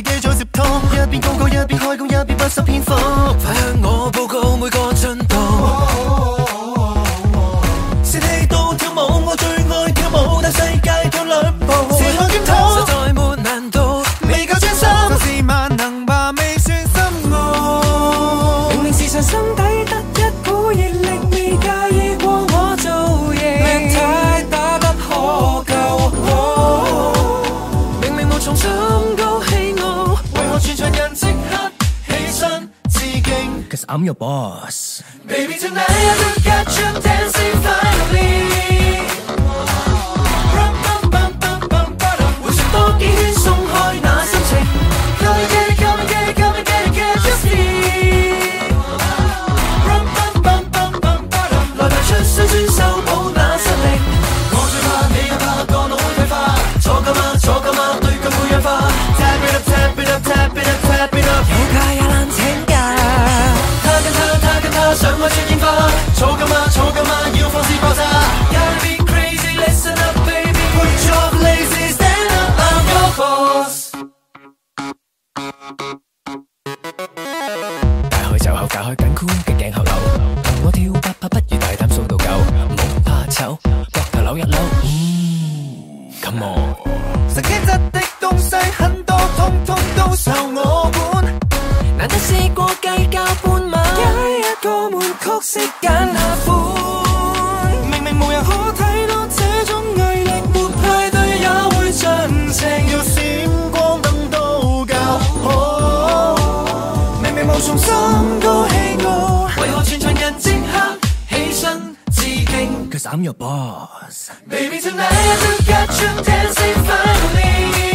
机再接通，一边高歌，一边开工，一边不守偏方，快向我。seeking. Cause I'm your boss. Baby, tonight I look at you dancing finally. 袖口解开紧箍嘅颈后扭。同我跳不怕不如大胆数到九。唔怕丑膊头扭一扭。嗯咁哦神经质的东西很多通通都受我管。难得试过计较半晚街一个满曲式简 Cause I'm your boss. Baby, tonight I've got you dancing finally.